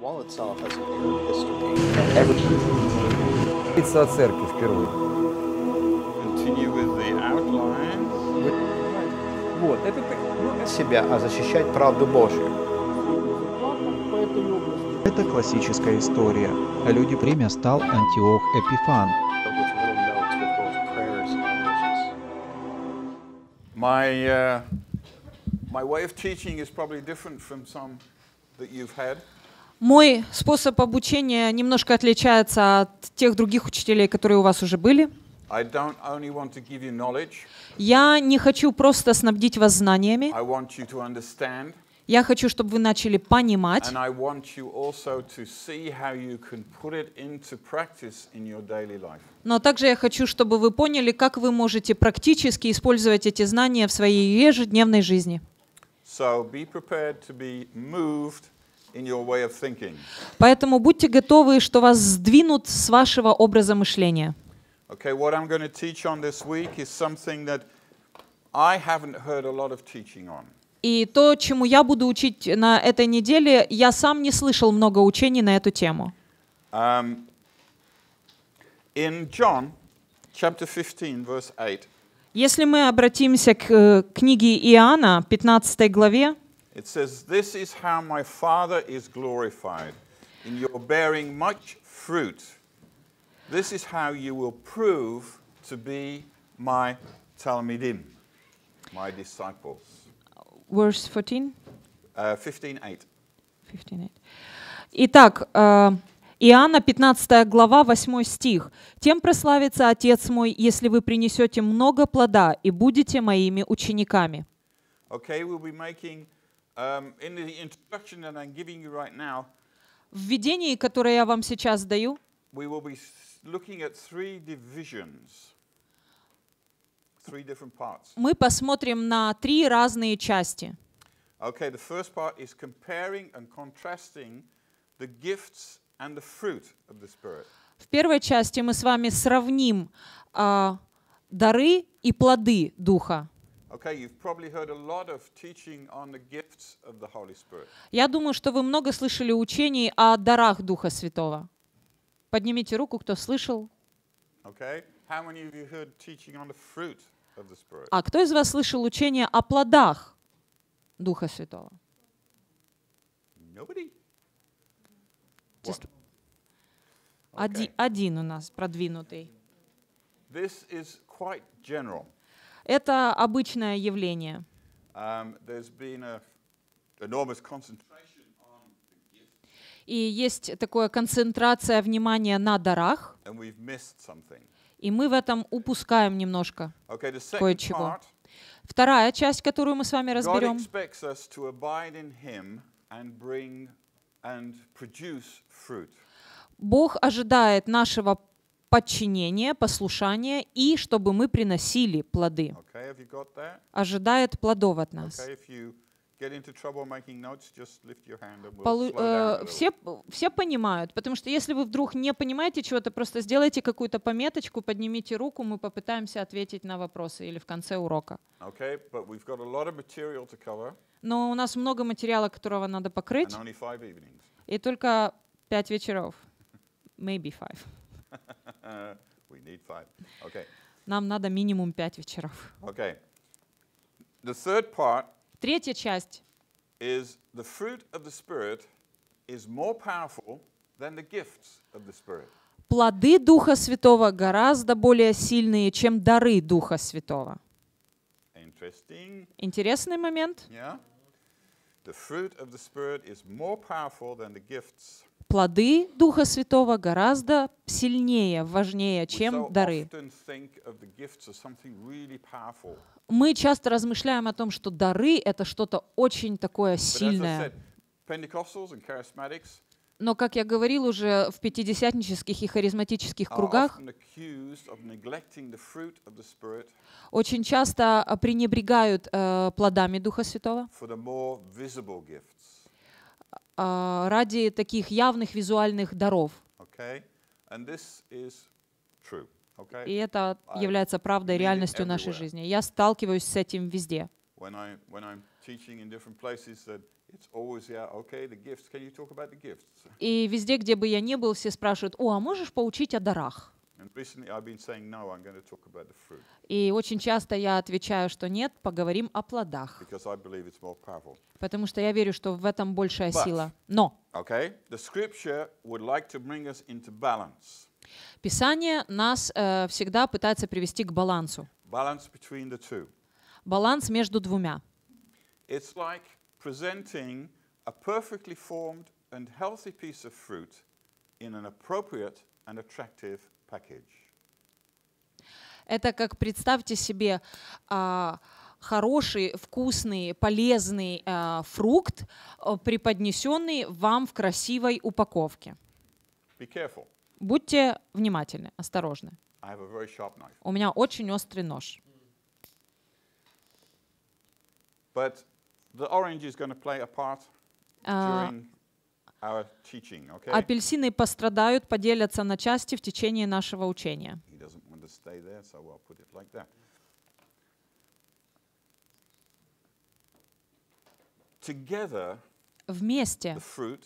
Говорится о церкви впервые. Continue with the outline. Вот, это, ну, это себя, а защищать правду Божью. Это классическая история. Люди время стал Антиох Эпифан. My, uh, my way of teaching is probably different from some that you've had. Мой способ обучения немножко отличается от тех других учителей, которые у вас уже были. Я не хочу просто снабдить вас знаниями. Я хочу, чтобы вы начали понимать. Но также я хочу, чтобы вы поняли, как вы можете практически использовать эти знания в своей ежедневной жизни. So be prepared to be moved Поэтому будьте готовы, что вас сдвинут с вашего образа мышления. Okay, what I'm going to teach on this week is something that I haven't heard a lot of teaching on. И то, чему я буду учить на этой неделе, я сам не слышал много учений на эту тему. Um, in John chapter 15, verse 8, Если мы обратимся к э, книге Иоанна, 15 главе, it says, This is how my Father is glorified, in your bearing much fruit. This is how you will prove to be my Talmidim, my disciples. verse 14, Uh, 15, 8. 15. Итак, э, Иоанна 15 глава, 8 стих. «Тем прославится Отец мой, если вы принесете много плода и будете моими учениками». Okay, we'll be making, um, В введении, которое я вам сейчас даю, we will be looking at three divisions, three different parts. мы посмотрим на три разные части. Okay, the first part is comparing and contrasting the gifts and the fruit of the Spirit. В первой части мы с вами сравним а, дары и плоды Духа. Okay, you've probably heard a lot of teaching on the gifts of the Holy Spirit. Я думаю, что вы много слышали учений о дарах Духа Святого. Поднимите руку, кто слышал. Okay, how many of you heard teaching on the fruit of the Spirit? А кто из вас слышал учение о плодах Духа Святого? Nobody. Just One. оди- Okay. один у нас продвинутый. This is quite general. Это обычное явление. Um, И есть такая концентрация внимания на дарах, и мы в этом упускаем немножко. Okay, Кое-чего. Вторая часть, которую мы с вами разберем. Бог ожидает нашего подчинения, послушания и чтобы мы приносили плоды. Ожидает плодов от нас. Полу- э, все, все понимают, потому что если вы вдруг не понимаете чего-то, просто сделайте какую-то пометочку, поднимите руку, мы попытаемся ответить на вопросы или в конце урока. Но у нас много материала, которого надо покрыть, и только пять вечеров. Maybe five. we need five. Okay, Нам надо минимум пять вечеров. okay. The third part Третья часть. is the fruit of the Spirit is more powerful than the gifts of the Spirit. Плоды Духа Святого гораздо более сильные, чем дары Духа Святого. Interesting, Интересный момент. yeah? The fruit of the Spirit is more powerful than the gifts. Плоды Духа Святого гораздо сильнее, важнее, чем дары. Мы часто размышляем о том, что дары — это что-то очень такое сильное. Но, как я говорил уже, в пятидесятнических и харизматических кругах очень часто пренебрегают э, плодами Духа Святого а, ради таких явных визуальных даров. Okay? And this is true. Okay? И это является правдой, реальностью нашей жизни. Я сталкиваюсь с этим везде. When, I, when I'm teaching in different places that? И везде, где бы я ни был, все спрашивают, о, а можешь поучить о дарах? И очень часто я отвечаю, что нет, поговорим о плодах, потому что я верю, что в этом большая But- сила. Но Okay? The scripture would like to bring us into balance. Писание нас э, всегда пытается привести к балансу. Balance between the two. Баланс между двумя. It's like presenting a perfectly formed and healthy piece of fruit in an appropriate and attractive package. Это как представьте себе а, хороший, вкусный, полезный а, фрукт, а, преподнесенный вам в красивой упаковке. Будьте внимательны, осторожны. У меня очень острый нож. But the orange is going to play a part А, during our teaching, okay? апельсины пострадают, поделятся на части в течение нашего учения. To stay there, so I'll put it like that. Together, Вместе the fruit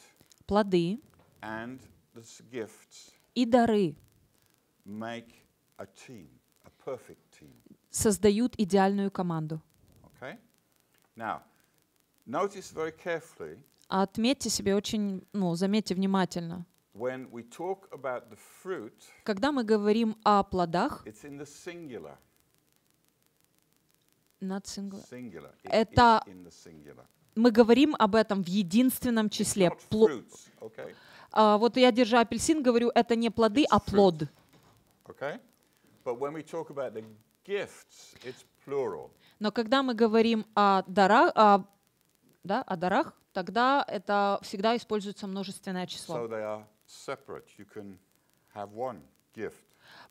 плоды and the gifts и дары make a team, a perfect team. создают идеальную команду. Okay? Now, notice very carefully А отметьте себе очень, ну, заметьте внимательно. Когда мы говорим о плодах, it's singular. Singular. Это- singular. мы говорим об этом в единственном числе. Пло- okay? А, вот я держу апельсин, говорю, это не плоды, а плод. Okay? But when we talk about the gifts, it's plural. Но когда мы говорим о дарах, о, да, о дарах, тогда это всегда используется множественное So число. they are separate. You can have one gift,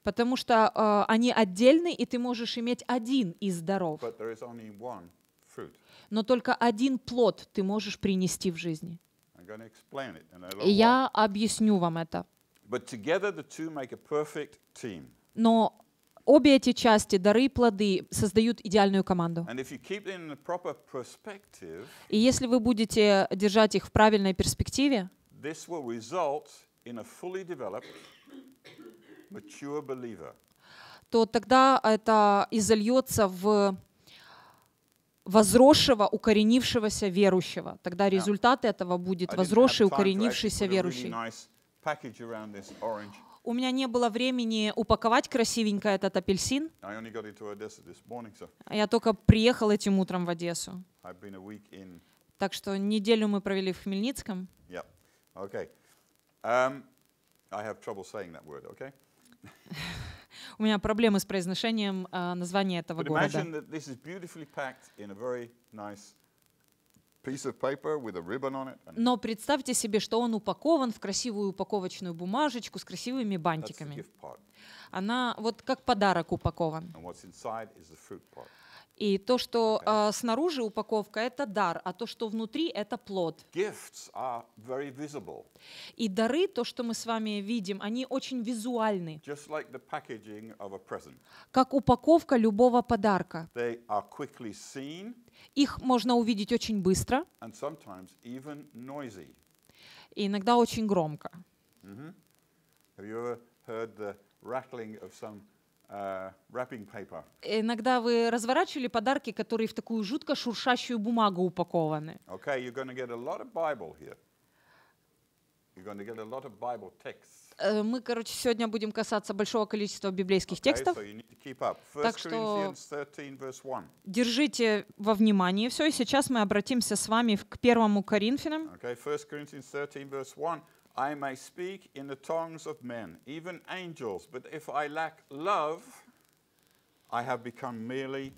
Потому что э, они отдельны, и ты можешь иметь один из даров. but there is only one fruit. Но только один плод ты можешь принести в жизни. I'm going to explain it in a little while. я объясню вам это. But together, the two make a perfect team. Но обе эти части, дары и плоды, создают идеальную команду. И если вы будете держать их в правильной перспективе, result in a fully developed, mature believer. то тогда это изольется в возросшего, укоренившегося верующего. Тогда результат этого будет возросший, укоренившийся верующий. У меня не было времени упаковать красивенько этот апельсин. А Я только приехал этим утром в Одессу. Так что неделю мы провели в Хмельницком. Yeah. Okay. Um, I have trouble saying that word, okay? У меня проблемы с произношением э, названия этого But города. imagine that this is beautifully packed in a very nice Но представьте себе, что он упакован в красивую упаковочную бумажечку с красивыми бантиками. Она вот как подарок упакован. И то, что э, снаружи упаковка, это дар, а то, что внутри, это плод. Gifts are very visible, И дары, то, что мы с вами видим, они очень визуальны, just like the packaging of a present. как упаковка любого подарка. They are quickly seen Их можно увидеть очень быстро и иногда очень громко. Have you uh, wrapping paper? Иногда вы разворачивали подарки, которые в такую жутко шуршащую бумагу упакованы. Okay, you're going to get a lot of Bible here. You're going to get a lot of Bible texts. Э, Мы, короче, сегодня будем касаться большого количества библейских Okay, текстов. so you need to keep up. 1 Так что- Corinthians 13, verse 1. Держите во внимании все. И сейчас мы обратимся с вами к первому Коринфянам. Okay, 1 Corinthians 13, verse 1. I may speak in the tongues of men, even angels, but if I lack love, I have become merely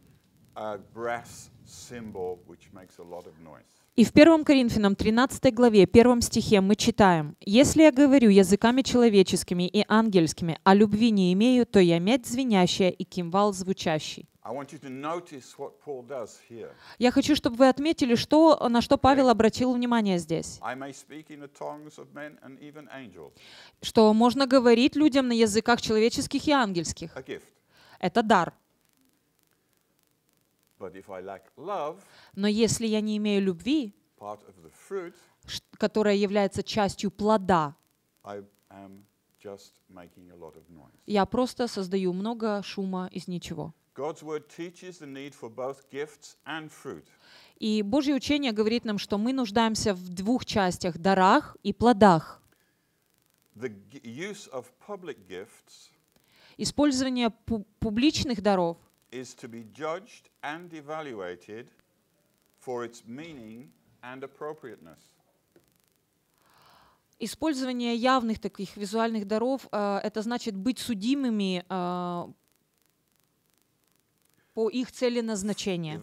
a brass cymbal which makes a lot of noise. И в 1 Коринфянам 13 главе, 1 стихе мы читаем, «Если я говорю языками человеческими и ангельскими, а любви не имею, то я медь звенящая и кимвал звучащий». Я хочу, чтобы вы отметили, что, на что Павел обратил внимание здесь. Что можно говорить людям на языках человеческих и ангельских. Это дар. Но если я не имею любви, которая является частью плода, я просто создаю много шума из ничего. God's word teaches the need for both gifts and fruit. И Божье учение говорит нам, что мы нуждаемся в двух частях – дарах и плодах. The use of public gifts Использование пу- публичных даров is to be judged and evaluated for its meaning and appropriateness. Использование явных таких визуальных даров э, это значит быть судимыми э, по их цели назначения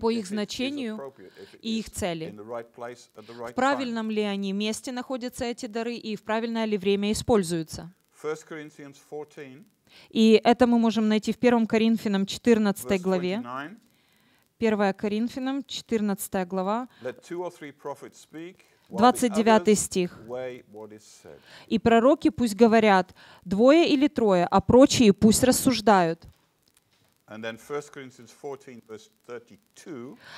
По их значению и их цели. В правильном ли они месте находятся эти дары и в правильное ли время используются. time. 1 Corinthians 14, И это мы можем найти в 1 Коринфянам 14 verse главе. 29. 1 Коринфянам 14 глава, Let two or three prophets speak, while the 29 others стих. «И пророки пусть говорят, двое или трое, а прочие пусть рассуждают».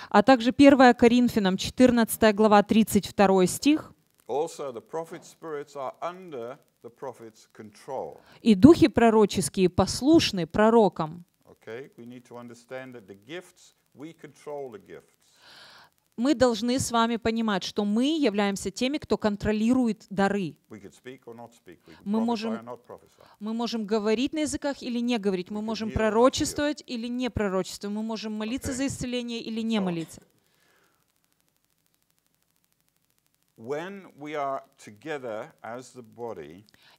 А также 1 Коринфянам 14 глава 32 стих. Also, the prophet's spirits are under the prophet's control. «И духи пророческие послушны пророкам». Okay, we need to understand that the gifts, we control the gifts. Мы должны с вами понимать, что мы являемся теми, кто контролирует дары. Мы можем-. Мы можем говорить на языках или не говорить. Мы можем пророчествовать или не пророчествовать. Мы можем молиться за исцеление или не молиться.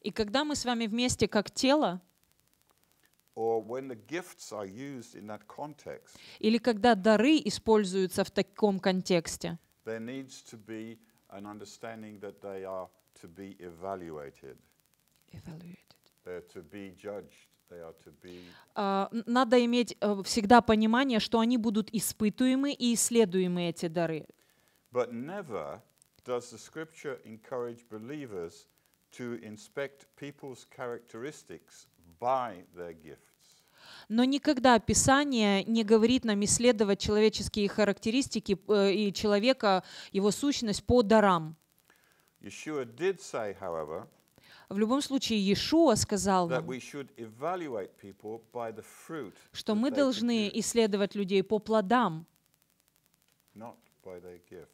И когда мы с вами вместе как тело, or when the gifts are used in that context, или когда дары используются в таком контексте, there needs to be an understanding that they are to be evaluated, they're to be judged, they are to be а, н- надо иметь э, всегда понимание, что они будут испытуемы и исследуемы, эти дары. But never does the scripture encourage believers to inspect people's characteristics by their gifts. Но никогда Писание не говорит нам исследовать человеческие характеристики э, и человека, его сущность по дарам. Yeshua did say, however, В любом случае, Иешуа сказал нам, что мы должны исследовать людей по плодам,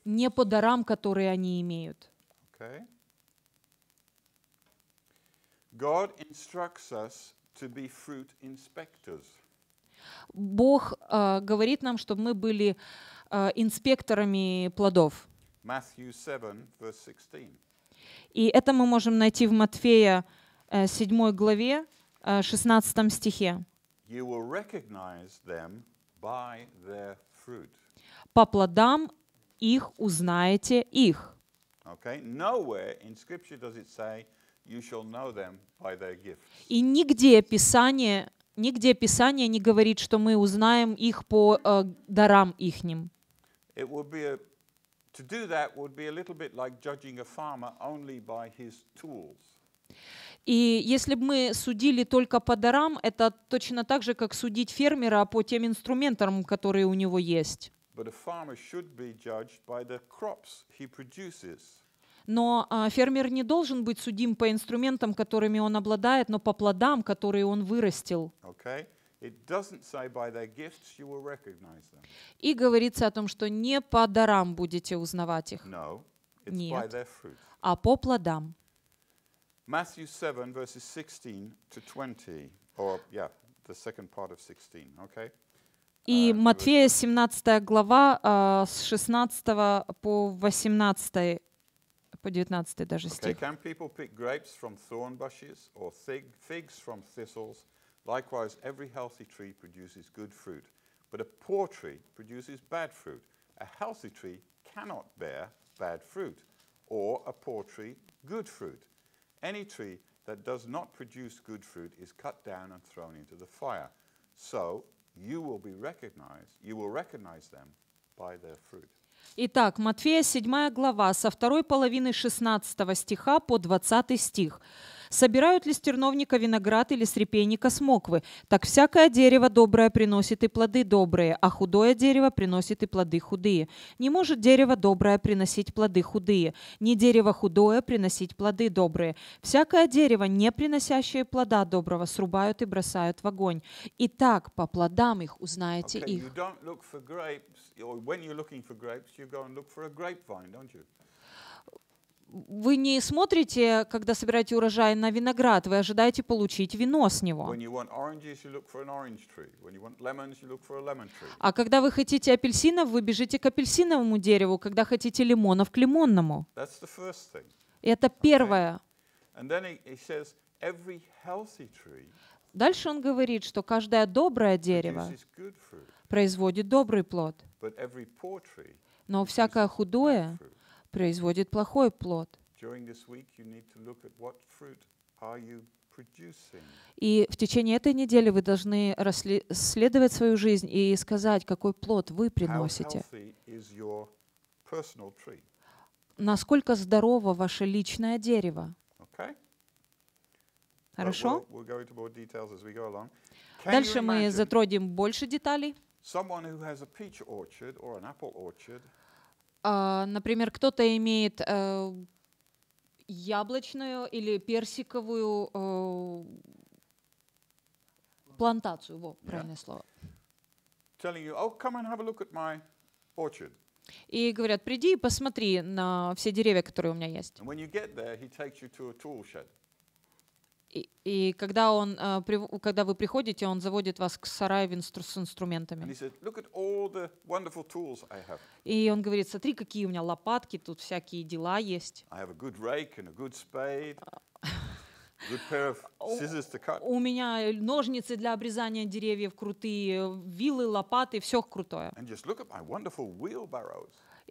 не по дарам, которые они имеют. Okay? God instructs us to be fruit inspectors. Бог э, говорит нам, чтобы мы были э, инспекторами плодов. Matthew 7, verse 16. И это мы можем найти в Матфея э, 7 главе, э, 16 стихе. You will recognize them by their fruit. «По плодам их узнаете их». Okay? Nowhere in Scripture does it say, И нигде Писание, нигде Писание не говорит, что мы узнаем их по э, дарам ихним. It would be a, to do that would be a little bit like judging a farmer only by his tools. И если бы мы судили только по дарам, это точно так же, как судить фермера по тем инструментам, которые у него есть. But a farmer should be judged by the crops he produces. Но а, фермер не должен быть судим по инструментам, которыми он обладает, но по плодам, которые он вырастил. Okay? It doesn't say by their gifts you will recognize them. И говорится о том, что не по дарам будете узнавать их, No, it's by Нет. their fruit. а по плодам. Matthew 7, verses 16 to 20, or yeah, the second part of 16, okay? И А, Матфея 17 глава а, с 16 по 18, по 19 даже Okay, стих. can people pick grapes from thorn bushes or fig, figs from thistles? Likewise, every healthy tree produces good fruit, but a poor tree produces bad fruit. A healthy tree cannot bear bad fruit, or a poor tree good fruit. Any tree that does not produce good fruit is cut down and thrown into the fire. So you will be recognized, you will recognize them by their fruit. Итак, Матфея 7 глава со второй половины 16 стиха по 20 стих. Собирают ли с терновника виноград или с репейника смоквы? Так всякое дерево доброе приносит и плоды добрые, а худое дерево приносит и плоды худые. Не может дерево доброе приносить плоды худые, ни дерево худое приносить плоды добрые. Всякое дерево, не приносящее плода доброго, срубают и бросают в огонь. Итак, по плодам их узнаете Okay, их. Вы не смотрите, когда собираете урожай на виноград, вы ожидаете получить вино с него. А когда вы хотите апельсинов, вы бежите к апельсиновому дереву, когда хотите лимонов, к лимонному. Это первое. Дальше он говорит, что каждое доброе дерево производит добрый плод, но всякое худое. Производит плохой плод. И в течение этой недели вы должны расследовать свою жизнь и сказать, какой плод вы приносите. Насколько здорово ваше личное дерево. Хорошо? Дальше мы затронем больше деталей. Например, кто-то имеет э, яблочную или персиковую э, плантацию, во, правильное слово. telling you, oh, come and have a look at my orchard. И говорят, приди и посмотри на все деревья, которые у меня есть. And when you get there, he takes you to a tool shed. И, и когда, он, э, прив- когда вы приходите, он заводит вас к сараю инстру- с инструментами. said. И он говорит, смотри, какие у меня лопатки, тут всякие дела есть. У меня ножницы для обрезания деревьев крутые, вилы, лопаты, все крутое.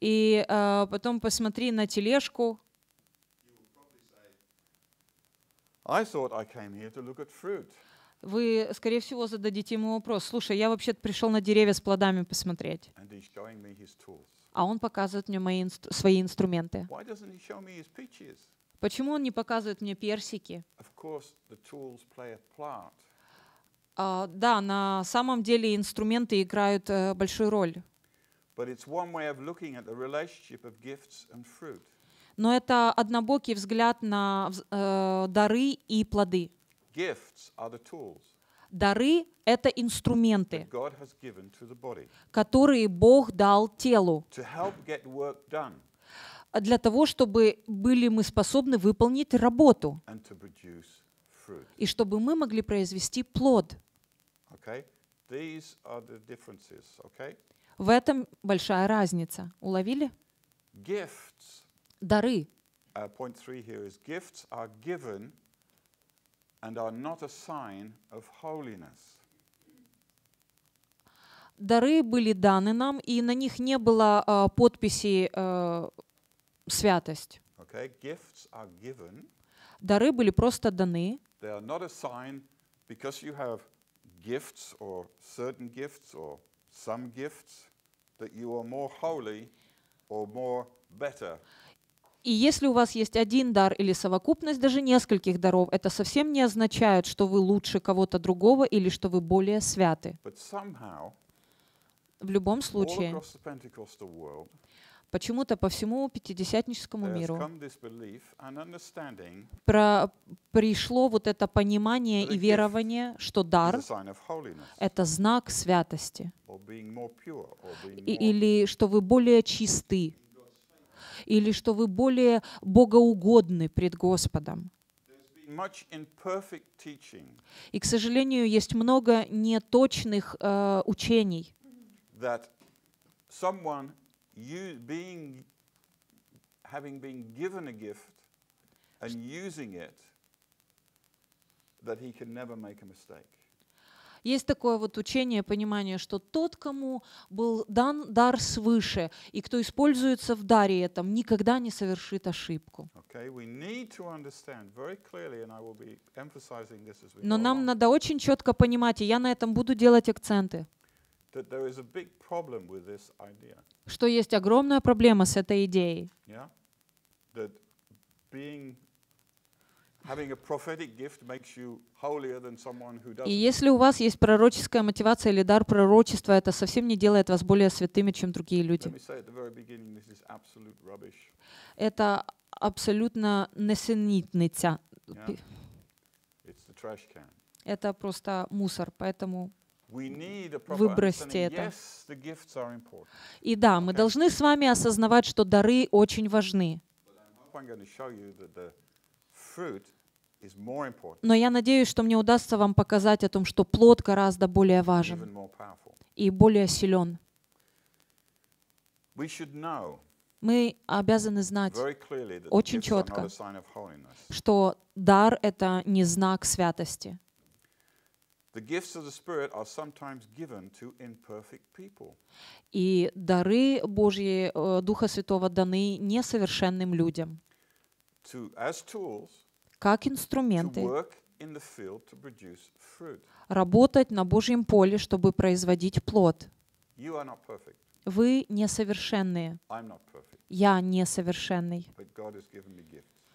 И э, потом посмотри на тележку. I thought I came here to look at fruit. Вы, скорее всего, зададите ему вопрос. Слушай, я вообще пришел на деревья с плодами посмотреть. And he's showing me his tools. А он показывает мне мои инст- свои инструменты. Why doesn't he show me his peaches? Почему он не показывает мне персики? Of course, the tools play a part. А, да, на самом деле инструменты играют э, большую роль. But it's one way of looking at the relationship of gifts and fruit. Но это однобокий взгляд на э, дары и плоды. Дары — это инструменты, которые Бог дал телу для того, чтобы были мы способны выполнить работу и чтобы мы могли произвести плод. Okay? Okay? В этом большая разница. Уловили? Gifts, Дары. uh, point three here is gifts are given and are not a sign of holiness. Дары были даны нам, и на них не было э, подписи э, «святость». Okay? Gifts are given, Дары были просто даны. they are not a sign because you have gifts or certain gifts or some gifts that you are more holy or more better. И если у вас есть один дар или совокупность даже нескольких даров, это совсем не означает, что вы лучше кого-то другого или что вы более святы. В любом случае, почему-то по всему пятидесятническому миру про- пришло вот это понимание и верование, что дар это знак святости. И- или что вы более чисты, или что вы более богоугодны пред Господом. И, к сожалению, есть много неточных э, учений, that someone you being having been given a gift and using it that he can never make a mistake. Есть такое вот учение, понимание, что тот, кому был дан дар свыше, и кто используется в даре этом, никогда не совершит ошибку. Но нам надо очень четко понимать, и я на этом буду делать акценты, что есть огромная проблема с этой идеей. Yeah, И если у вас есть пророческая мотивация или дар пророчества, это совсем не делает вас более святыми, чем другие люди. Это абсолютно can. Это просто мусор, поэтому... Выбросьте это. И да, мы должны с вами осознавать, что дары очень важны. Но я надеюсь, что мне удастся вам показать о том, что плод гораздо более важен и более силен. Мы обязаны знать, Очень четко. что дар — это не знак святости. И дары Божьи, э, Духа Святого даны несовершенным людям, как инструменты работать на Божьем поле, чтобы производить плод. Вы несовершенные, я несовершенный.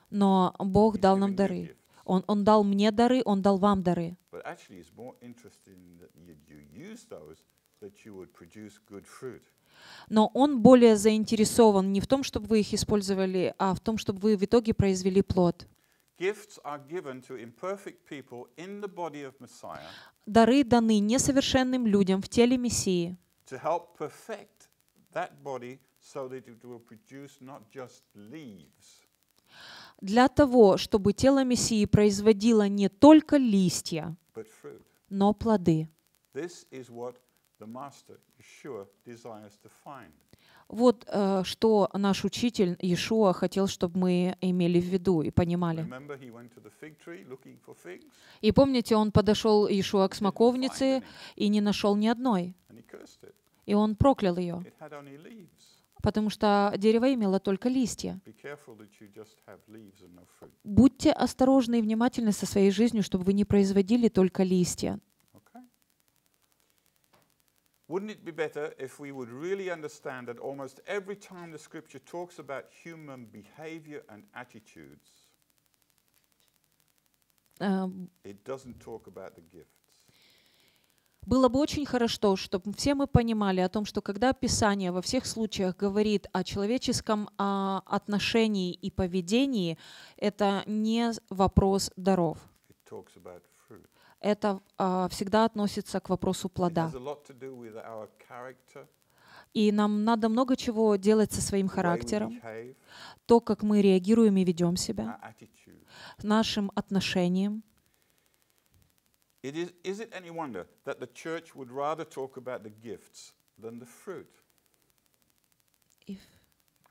Но Бог дал нам дары. Он, он дал мне дары, Он дал вам дары. Но Он более заинтересован не в том, чтобы вы их использовали, а в том, чтобы вы в итоге произвели плод. Gifts are given to imperfect people in the body of Messiah Дары даны несовершенным людям в теле Мессии, to help perfect that body so that it will produce not just leaves, для того, чтобы тело Мессии производило не только листья, but fruit. но плоды. This is what Вот э, что наш учитель Иешуа хотел, чтобы мы имели в виду и понимали. И помните, он подошел Иешуа к смоковнице и не нашел ни одной. И он проклял ее, потому что дерево имело только листья. Будьте осторожны и внимательны со своей жизнью, чтобы вы не производили только листья. Wouldn't it be better if we would really understand that almost every time the scripture talks about human behavior and attitudes, Э, it doesn't talk about the gifts. Было бы очень хорошо, чтобы все мы понимали о том, что когда Писание во всех случаях говорит о человеческом а, отношении и поведении, это не вопрос даров. It talks about. Это а, всегда относится к вопросу плода. И нам надо много чего делать со своим характером, то, как мы реагируем и ведем себя, нашим отношением.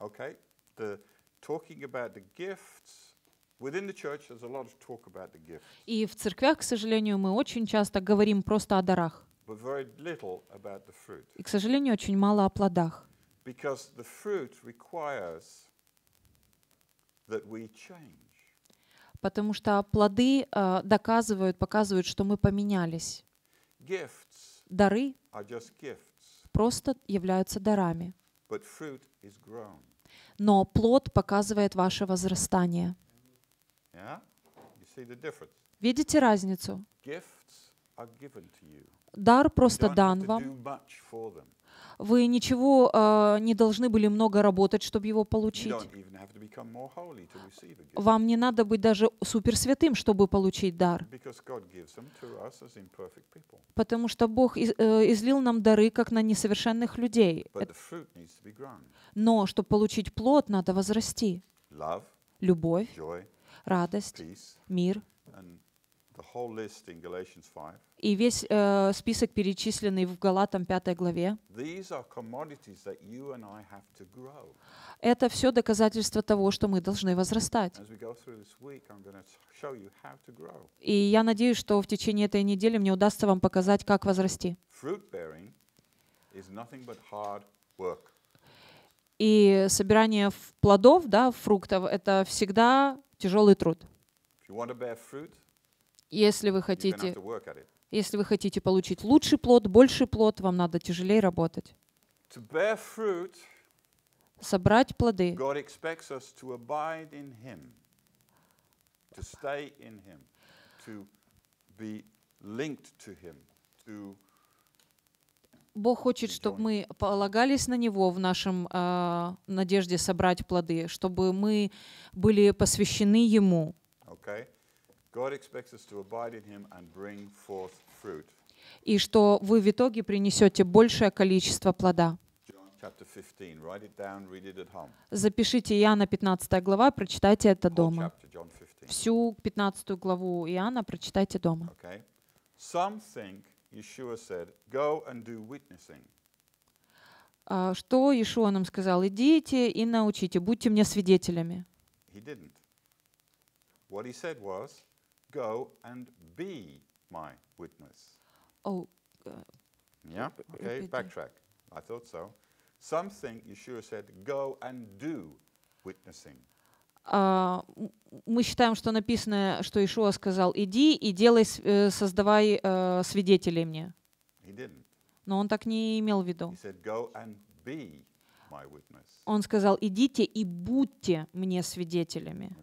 Okay? The talking about the gifts И в церквях, к сожалению, мы очень часто говорим просто о дарах. И, к сожалению, очень мало о плодах. Потому что плоды э, доказывают, показывают, что мы поменялись. Gifts Дары are just gifts, просто являются дарами. Но плод показывает ваше возрастание. Yeah? You see the difference? Видите разницу? Дар просто дан вам. Вы ничего э, не должны были много работать, чтобы его получить. Вам не надо быть даже суперсвятым, чтобы получить дар. Потому что Бог из- э, излил нам дары, как на несовершенных людей. Но чтобы получить плод, надо возрасти. Любовь, радость, мир. and the whole list in Galatians 5. И весь э, список, перечисленный в Галатам 5 главе, это все доказательство того, что мы должны возрастать. И я надеюсь, что в течение этой недели мне удастся вам показать, как возрасти. И собирание плодов, да, фруктов, это всегда тяжелый труд. Если вы хотите, если вы хотите получить лучший плод, больший плод, вам надо тяжелее работать. Собрать плоды. Him, to be linked to Him, to Бог хочет, чтобы мы полагались на Него в нашем а, надежде собрать плоды, чтобы мы были посвящены Ему. okay. God expects us to abide in Him and bring forth fruit. И что вы в итоге принесете большее количество плода. John chapter 15. Write it down, read it at home. Запишите Иоанна 15 глава, прочитайте это дома. chapter, John 15. Всю 15 главу Иоанна прочитайте дома. Okay. Some think Yeshua said, "Go and do witnessing." А, Что Иешуа нам сказал? Идите и научите, будьте мне свидетелями. He didn't. What he said was, "Go and be my witness." О, Yeah. Okay. repeat that. Backtrack. I thought so. Some think Yeshua said, "Go and do witnessing." А, мы считаем, что написано, что Ишуа сказал, иди и делай, э, создавай э, свидетелей мне. Но он так не имел в виду. Он сказал, идите и будьте мне свидетелями.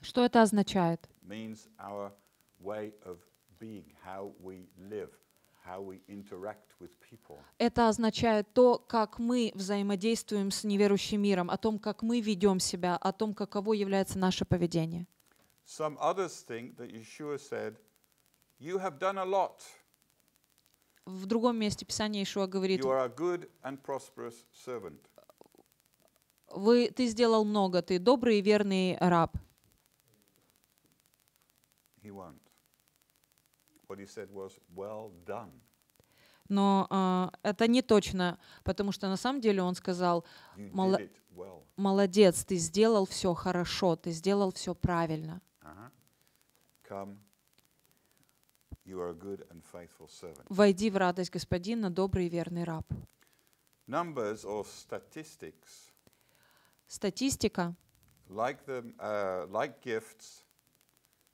Что это означает? Это означает то, как мы взаимодействуем с неверующим миром, о том, как мы ведем себя, о том, каково является наше поведение. Some others think that Yeshua said, You have done a lot. В другом месте Писания Ишуа говорит, You are a good and prosperous servant. Вы, ты сделал много, ты добрый и верный раб. He won't. What he said was, Well done. Но а, это не точно, потому что на самом деле он сказал, it well. молодец, ты сделал все хорошо, ты сделал все правильно. Come. Faithful servant. Войди в радость Господина, добрый и верный раб. Numbers or statistics, Статистика, like, them, uh, like gifts,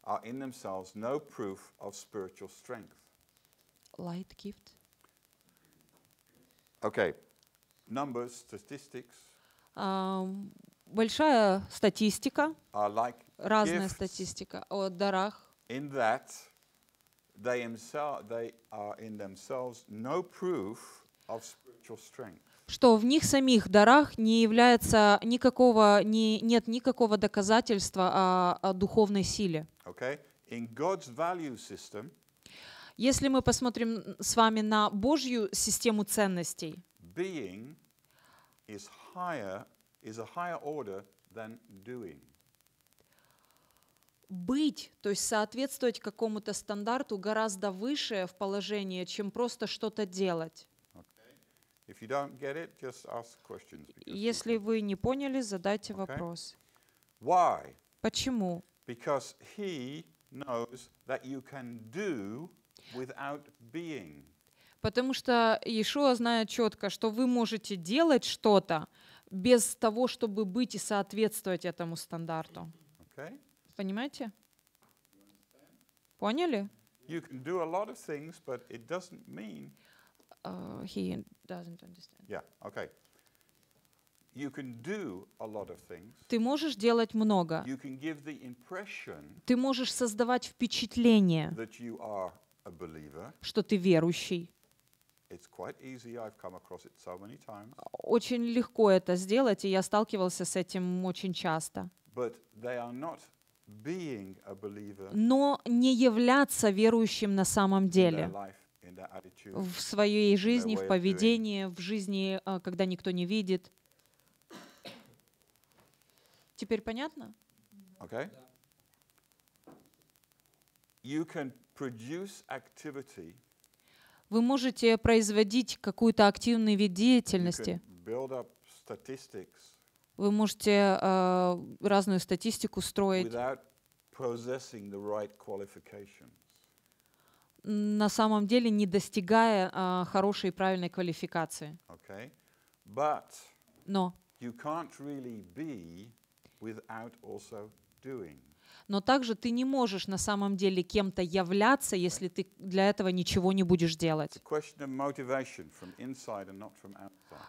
are in themselves no proof of spiritual strength. light gift, Okay. Numbers, statistics а, большая статистика, are like разная gifts статистика о дарах, in that they, themsel- they are in themselves no proof of spiritual strength. Что в них самих дарах не является никакого, не, нет никакого доказательства о, о духовной силе. Okay? In God's value system, Если мы посмотрим с вами на Божью систему ценностей, being is higher, is a higher order than doing. быть, то есть соответствовать какому-то стандарту гораздо выше в положении, чем просто что-то делать. Если вы не поняли, задайте вопрос. Why? Почему? Because he knows that you can do without being. Потому что Иешуа знает четко, что вы можете делать что-то без того, чтобы быть и соответствовать этому стандарту. Okay? Понимаете? Поняли? You can do a lot of things, but it doesn't mean. Uh, he doesn't understand. Yeah, okay. You can do a lot of things. Ты можешь делать много. You can give the impression Ты можешь создавать впечатление, that you are a believer. что ты верующий. It's quite easy. I've come across it so many times. Очень легко это сделать, и я сталкивался с этим очень часто. But they are not being a believer Но не являться верующим на самом деле life, in their attitude. В своей жизни, в поведении, в жизни, а, когда никто не видит. Теперь понятно? Okay? You can produce activity, Вы можете производить какую-то активный вид деятельности. can build up statistics Вы можете а, разную статистику строить, right. На самом деле не достигая а, хорошей и правильной квалификации. Okay? But Но you can't really be without also doing. Но также ты не можешь на самом деле кем-то являться, если ты для этого ничего не будешь делать.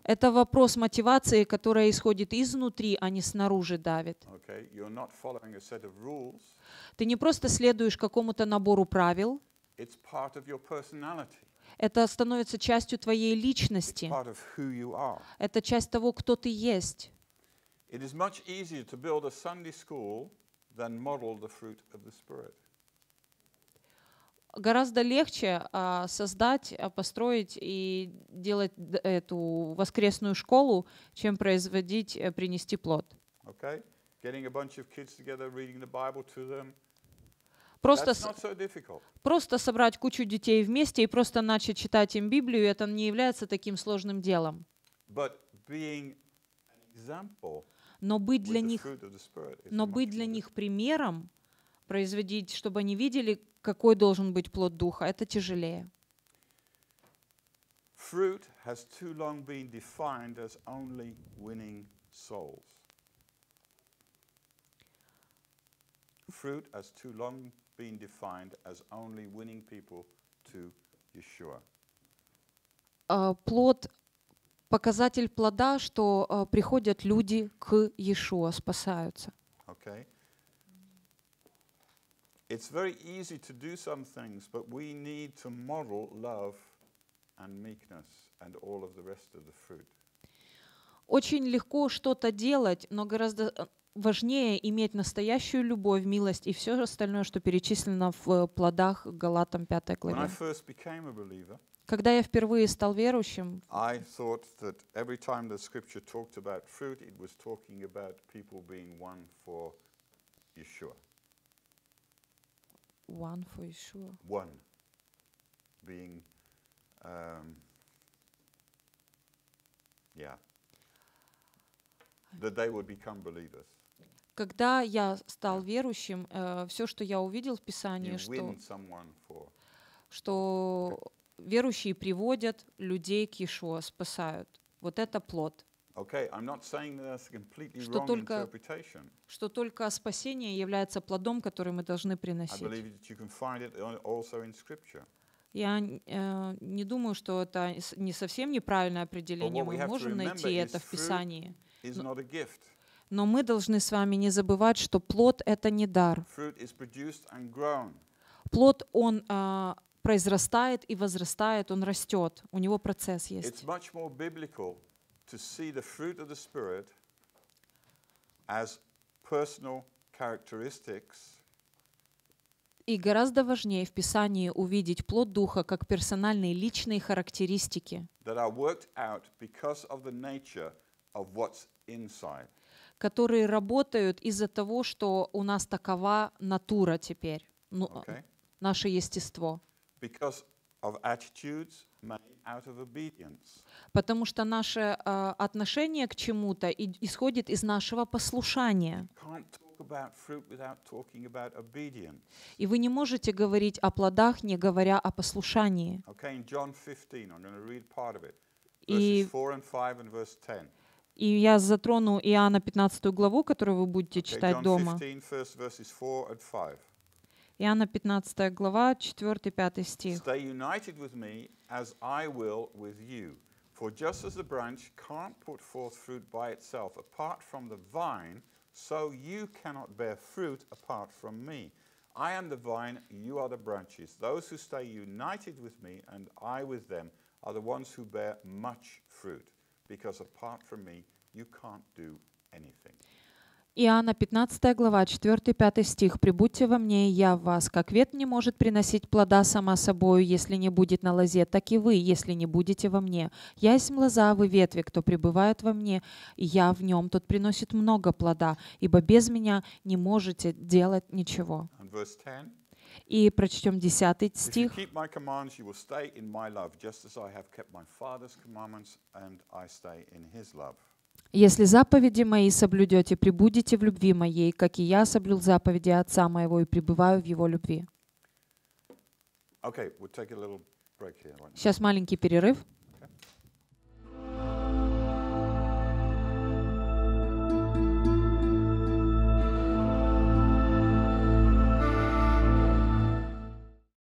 Это вопрос мотивации, которая исходит изнутри, а не снаружи давит. Okay. Ты не просто следуешь какому-то набору правил, It's part of your personality. это становится частью твоей It's личности. part of who you are. Это часть того, кто ты есть. It is much easier to build a Sunday school than model the fruit of the Spirit. Гораздо легче а, создать, а, построить и делать эту воскресную школу, чем производить, э, принести плод. Okay? Getting a bunch of kids together, reading the Bible to them. Просто, so просто собрать кучу детей вместе и просто начать читать им Библию, это не является таким сложным делом. Но быть для них Но быть для них примером, производить, чтобы они видели, какой должен быть плод духа, это тяжелее. Fruit has too long been defined as only winning souls. Fruit has too long been defined as only winning people to Yeshua. А, Плод, показатель плода, что а, приходят люди к Иешуа, спасаются. Okay? It's very easy to do some things, but we need to model love and meekness and all of the rest of the fruit. Очень легко что-то делать, но гораздо э, важнее иметь настоящую любовь, милость и все остальное, что перечислено в э, плодах Галатам 5 When I главе. Когда я впервые стал верующим, fruit, one for Yeshua. One. Being, um, yeah. That they would become believers. Когда я стал верующим, все, что я увидел в Писании, что, что верующие приводят людей к Иешуа, спасают. Вот это плод. Okay, I'm not saying that's a completely Что wrong только- interpretation. Что только спасение является плодом, который мы должны I приносить. believe that you can find it al- also in Scripture. Я э, не думаю, что это не совсем неправильное определение. Мы можем найти это в Писании. Gift. Но мы должны с вами не забывать, что плод — это не дар. Fruit is produced and grown. Плод, он а, произрастает и возрастает, он растет. У него процесс есть. И гораздо важнее в Писании увидеть плод Духа как персональные личные характеристики, that are worked out because of the nature. Которые работают из-за того, что у нас такова натура теперь, ну, Okay? наше естество. Because of attitudes made out of obedience. Потому что наше а, отношение к чему-то исходит из нашего послушания. Can't talk about fruit without talking about obedience. И вы не можете говорить о плодах, не говоря о послушании. Okay, in John 15, I'm going to read part of it. И- Verses 4 and 5 and verse 10. И я затрону Иоанна 15 главу, которую вы будете Okay, читать John дома. 15, first verses 4 and 5. Иоанна 15 глава, 4-5 стих. Stay united with me as I will with you. For just as the branch can't put forth fruit by itself apart from the vine, so you cannot bear fruit apart from me. I am the vine, you are the branches. Those who stay united with me and I with them are the ones who bear much fruit, because apart from me, you can't do anything. Иоанна 15 глава, 4-5 стих. «Прибудьте во мне, и я в вас. Как ветвь не может приносить плода сама собою, если не будет на лозе, так и вы, если не будете во мне. Я есть лоза, а вы ветви, кто пребывает во мне, и я в нем, тот приносит много плода, ибо без меня не можете делать ничего». And verse 10 И прочтем 10 If you стих. «Если заповеди мои соблюдете, прибудете в любви моей, как и я соблюл заповеди Отца моего и пребываю в его любви». Сейчас маленький перерыв.